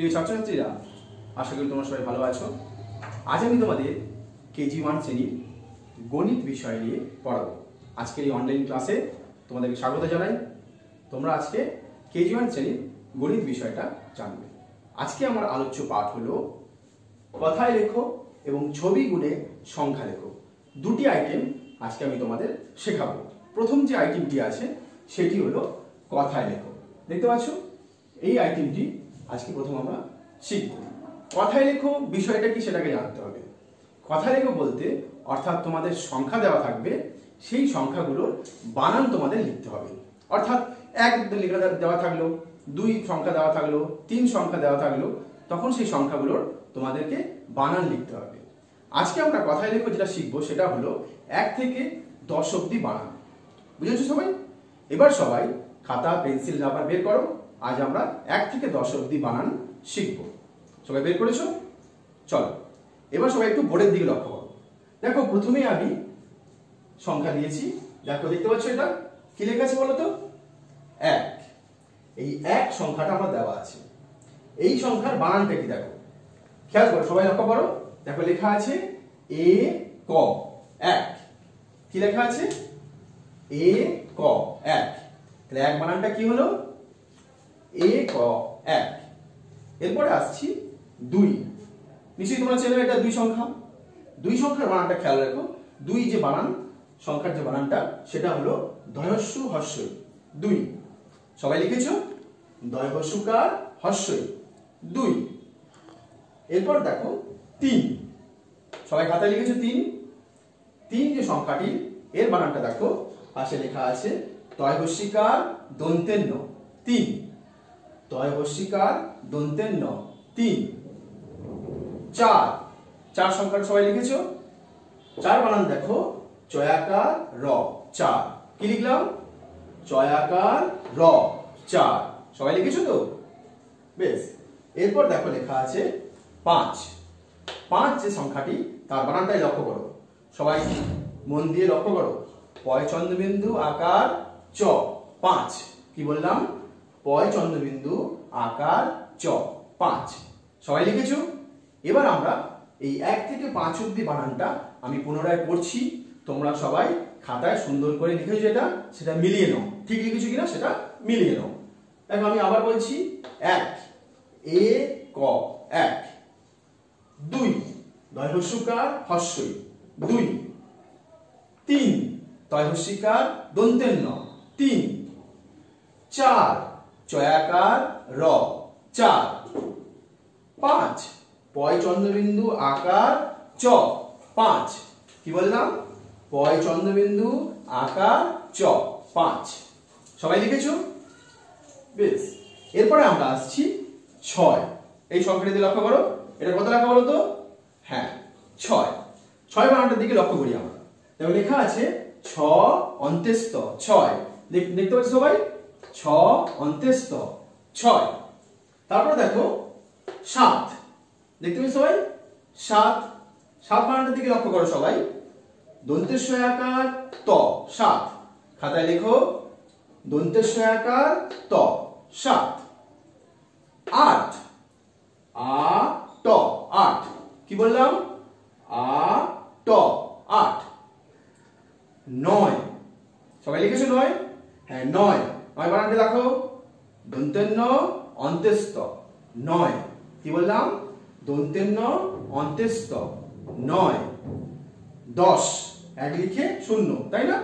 প্রিয় ছাত্রছাত্রীরা, আশা করি তোমরা সবাই ভালো আছো। আজ আমি তোমাদের কেজি ওয়ান শ্রেণির গণিত বিষয় নিয়ে পড়াবো। আজকের এই অনলাইন ক্লাসে তোমাদেরকে স্বাগত জানাই। তোমরা আজকে কেজি ওয়ান শ্রেণির গণিত বিষয়টা জানবে। আজকে আমার আলোচ্য পাঠ হলো কথায় লেখো এবং ছবি গুণে সংখ্যা লেখো। দুটি আইটেম আজকে আমি তোমাদের শেখাবো। প্রথম যে আইটেমটি আছে, সেটি হলো কথায় লেখো। দেখতে পাচ্ছ? এই আইটেমটি আজকে প্রথম আমরা শিখব। কথায় লেখো, বিষয়টা কি সেটাকে জানতে হবে। কথায় লেখো বলতে, অর্থাৎ তোমাদের সংখ্যা দেওয়া থাকবে, সেই সংখ্যাগুলোর বানান তোমাদের লিখতে হবে। অর্থাৎ এক লেখা দেওয়া থাকল, দুই সংখ্যা দেওয়া থাকল, তিন সংখ্যা দেওয়া থাকল, তখন সেই সংখ্যাগুলোর তোমাদেরকে বানান লিখতে হবে। আজকে আমরা কথায় লেখো যেটা শিখব, সেটা হলো এক থেকে দশ অব্দি বানান। বুঝেছ সবাই? এবার সবাই খাতা, পেন্সিল, রাবার বের করো। আজ আমরা এক থেকে দশ অব্দি বানান শিখব। সবাই বের করেছ? চলো। এবার সবাই একটু বোর্ডের দিকে লক্ষ্য করো। দেখো প্রথমে আমি সংখ্যা দিয়েছি। দেখো, দেখতে পাচ্ছ এটা? কি লেখা আছে বলো তো? এক। এই এক সংখ্যাটা আমার দেওয়া আছে। এই সংখ্যার বানানটা কি দেখো? খেয়াল করো, সবাই লক্ষ্য করো। দেখো, লেখা আছে এ ক, এক। কি লেখা আছে? এ ক, এক। তাহলে এক বানানটা কি হলো? এ এক। এরপরে আসছি দুই। নিশ্চয়ই তোমরা চেনো এটা দুই সংখ্যা? দুই সংখ্যার বানানটা খেয়াল রাখো। দুই যে বানান, সংখ্যার যে বানানটা, সেটা হলো দয়স্যু হস্যই। দুই। সবাই লিখেছো? দয়স্যুকার হস্যই। দুই। এরপর দেখো তিন। সবাই খাতায় লিখেছো তিন? তিন যে সংখ্যাটি, এর বানানটা দেখো, পাশে লেখা আছে তয়বস্যিকার দন্তেন্য। তিন। তয়বস্যিকার দন্তেন্য। তিন। চার। চার সংখ্যাটা সবাই লিখেছো? চার বানান দেখো। চয়াকার র, চার। কি লিখলাম? চয়াকার র, চার। সবাই লিখেছো তো? বেশ। এরপর দেখো লেখা আছে পাঁচ। পাঁচ যে সংখ্যাটি, তার বানানটাই লক্ষ্য করো। সবাই মন দিয়ে লক্ষ্য করো। পয় চন্দ্রবিন্দু আকার চ। পাঁচ। কি বললাম? পয় চন্দ্রবিন্দু, আকার চ, পাঁচ। সবাই লিখেছো? এবার আমরা এই এক থেকে পাঁচ অব্দি বানানটা আমি পুনরায় পড়ছি। তোমরা সবাই খাতায় সুন্দর করে লিখেছো যেটা সেটা মিলিয়ে নাও। ঠিক লিখেছো কিনা সেটা মিলিয়ে নাও। দেখো আমি আবার বলছি, এক, এ, ক, এক। দুই দয়হস্যকার হস্যই। দুই, তিন তয়হস্যিকার দন্তেন্য তিন, চার চয়াকার র, চার। পাঁচ। পয় চন্দ্রবিন্দু আকার চ, পাঁচ। কি বললাম? পয় চন্দ্রবিন্দু আকার চ, পাঁচ। সবাই লিখেছো? বেশ। এরপরে আমরা আসছি ছয়। এই সংখ্যাটি লক্ষ্য করো। এটা কত লেখা বলো তো হ্যাঁ ছয়। ছয় বানানটার দিকে লক্ষ্য করি আমরা। দেখো লেখা আছে ছ অন্ত্যেস্ত, ছয়। দেখ- দেখতে পাচ্ছ সবাই? ছ অন্ত্যেস্ত ছয়। তারপর দেখো, সাত। দেখতে পাচ্ছ সবাই? সাত। সাত বানানটার দিকে লক্ষ্য করো সবাই। দন্তেশ্বয় আকার ত, সাত। খাতায় লেখো দন্তেশ্বয় আকার ত, সাত। আট। আ, ট, আট। কি বললাম আ ট আট নয় সবাই লিখেছো নয় হ্যাঁ নয় নয় বানানটা দেখো দন্তেন্ন অন্ত্যস্ত নয়। কি বললাম? দন্তের ন অন্ত্যস্ত নয়। দশ। এক লিখে শূন্য, তাই না?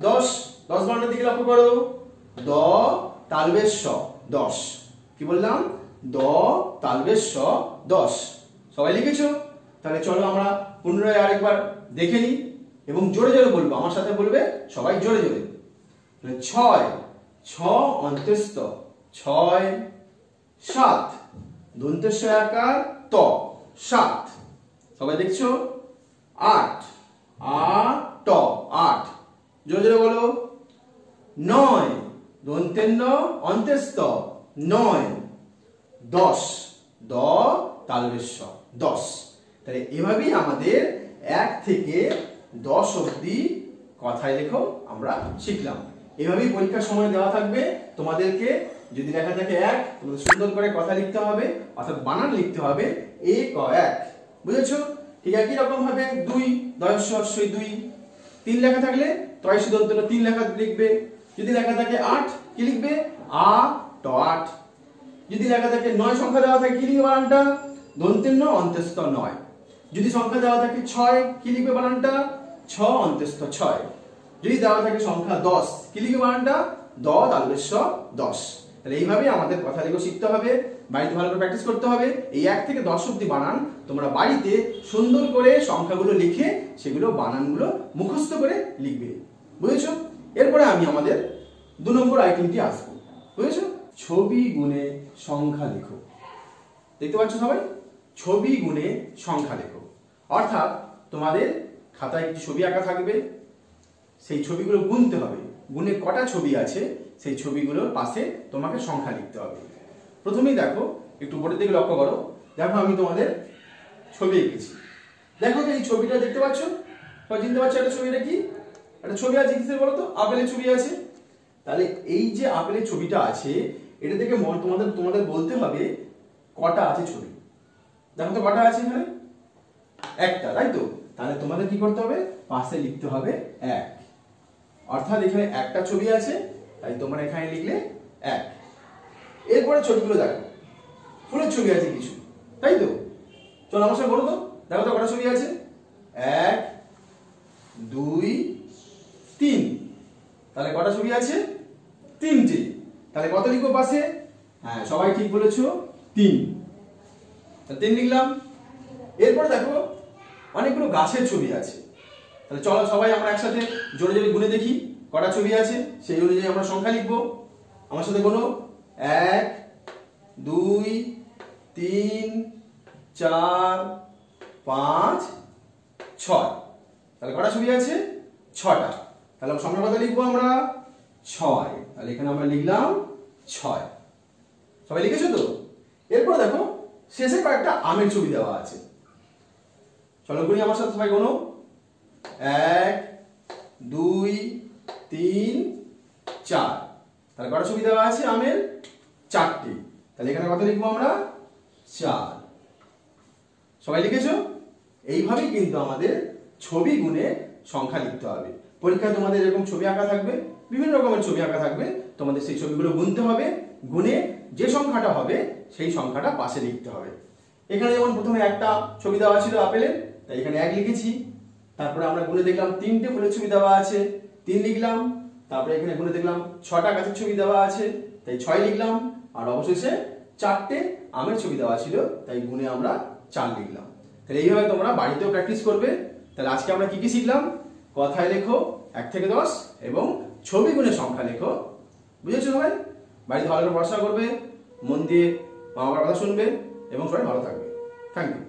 দশ। দশ বানানটার দিকে লক্ষ্য করো দ তালবেশ দশ। কি বললাম? দ তালবেশ দশ। সবাই লিখেছ? তাহলে চলো আমরা পুনরায় আরেকবার দেখে নিই এবং জোরে জোরে বলব। আমার সাথে বলবে, সবাই জোরে জোরে। ছয়, ছ অন্ত্যস্ত ছয় সাত। দন্তেশ্ব আকার ত। সাত। সবাই দেখছ? আট। আ, ট। আট। জোরে জোরে বলো। নয়। দন্তেন্ন অন্ত্যস্ত নয়। দশ। দ তালবেশ্ব দশ। তাহলে এভাবেই আমাদের এক থেকে দশ অবধি কথায় লেখো, আমরা শিখলাম। এভাবেই পরীক্ষার সময় দেওয়া থাকবে। তোমাদেরকে যদি লেখা থাকে এক সুন্দর করে কথা লিখতে হবে, অর্থাৎ বানান লিখতে হবে এ, ক, এক। বুঝেছ? ঠিক একই রকম ভাবে দুই দয়স্য অশ্বই দুই। তিন লেখা থাকলে ত্রয় সুদন্ত তিন লেখা লিখবে। যদি লেখা থাকে আট, কি লিখবে? আ, ট, আট। যদি লেখা থাকে নয়, সংখ্যা দেওয়া থাকে, কি লিখবে বানানটা? দন্তেন্য অন্ত্যস্ত নয়। যদি সংখ্যা দেওয়া থাকে ছয়, কি লিখবে বানানটা? ছ অন্ত্যস্ত ছয়। যদি দেওয়া থাকে সংখ্যা দশ, কি লিখবে বানানটা? দ তালবেশ্ব দশ। তাহলে এইভাবে আমাদের কথা লিখে শিখতে হবে, বাড়িতে ভালো করে প্র্যাকটিস করতে হবে। এই এক থেকে দশ অব্দি বানান, তোমরা বাড়িতে সুন্দর করে সংখ্যাগুলো লিখে সেগুলো বানানগুলো মুখস্থ করে লিখবে। বুঝেছ? এরপরে আমি আমাদের দু নম্বর আইটেমটি আসব। বুঝেছ? ছবি গুণে সংখ্যা লেখো। দেখতে পাচ্ছ সবাই? ছবি গুণে সংখ্যা লেখো। অর্থাৎ তোমাদের খাতায় একটি ছবি আঁকা থাকবে, সেই ছবিগুলো গুনতে হবে। গুনে কটা ছবি আছে সেই ছবিগুলোর পাশে তোমাকে সংখ্যা লিখতে হবে। প্রথমেই দেখো, একটু উপরের দিকে লক্ষ্য করো। দেখো, আমি তোমাদের ছবি এঁকেছি। দেখো তো এই ছবিটা দেখতে পাচ্ছ? সবাই চিনতে পারছ একটা ছবিটা কি? একটা ছবি আছে কিসের বলো তো আপেলের ছবি আছে। তাহলে এই যে আপেলের ছবিটা আছে, এটা থেকে তোমাদের তোমাদের বলতে হবে কটা আছে ছবি। দেখো তো কটা আছে এখানে? একটা, তাই তো? তাহলে তোমাদের কি করতে হবে? পাশে লিখতে হবে এক। অর্থাৎ এখানে একটা ছবি আছে তাই তোমরা এখানে লিখলে এক। এরপরে ছবিগুলো দেখো। ফুলের ছবি আছে কিছু। তাই তো? চলো আমার সঙ্গে বলো তো। দেখো তো কটা ছবি আছে। এক, দুই, তিন। তাহলে কটা ছবি আছে? তিনটি। তাহলে কত লিখব পাশে? হ্যাঁ সবাই ঠিক বলেছ, তিন। তিন লিখলাম। এরপরে দেখো, অনেকগুলো গাছের ছবি আছে। তাহলে চলো সবাই আমরা একসাথে জোরে জোরে গুনে দেখি। কটা ছবি আছে? সেই অনুযায়ী আমরা সংখ্যা লিখব। আমার সাথে বলো। এক, দুই, তিন, চার, পাঁচ, ছয়। তাহলে কটা ছবি আছে? ছটা। তাহলে সংখ্যা কথা লিখব আমরা? ছয়। তাহলে এখানে আমরা লিখলাম ছয়। সবাই লিখেছো তো? এরপর দেখো, শেষে কয়েকটা আমের ছবি দেওয়া আছে। চলো গুনি আমার সাথে সবাই কোনো এক, দুই তিন, চার। তাহলে কটা ছবি দেওয়া আছে আমের? চারটি। তাহলে এখানে কত লিখব আমরা? চার। সবাই লিখেছো? এইভাবেই কিন্তু আমাদের ছবি গুণে সংখ্যা লিখতে হবে। পরীক্ষায় তোমাদের এরকম ছবি আঁকা থাকবে, বিভিন্ন রকমের ছবি আঁকা থাকবে। তোমাদের সেই ছবিগুলো গুনতে হবে, গুনে যে সংখ্যাটা হবে, সেই সংখ্যাটা পাশে লিখতে হবে। এখানে যেমন প্রথমে একটা ছবি দেওয়া ছিল আপেলের, তাই এখানে এক লিখেছি। তারপরে আমরা গুনে দেখলাম তিনটে ফুলের ছবি দেওয়া আছে। তিন লিখলাম, তারপরে এখানে গুনে দেখলাম ছটা গাছের ছবি দেওয়া আছে, তাই ছয় লিখলাম, আর অবশেষে চারটে আমের ছবি দেওয়া ছিল, তাই গুনে আমরা চার লিখলাম। তাহলে এইভাবে তোমরা বাড়িতেও প্র্যাকটিস করবে। তাহলে আজকে আমরা কি কি শিখলাম? কথায় লেখো, এক থেকে দশ, এবং ছবি গুণে সংখ্যা লেখো। বুঝেছ সবাই? বাড়িতে ভালো করে পড়াশোনা করবে, মন দিয়ে মা বাবার কথা শুনবে, এবং সবাই ভালো থাকবে। Thank you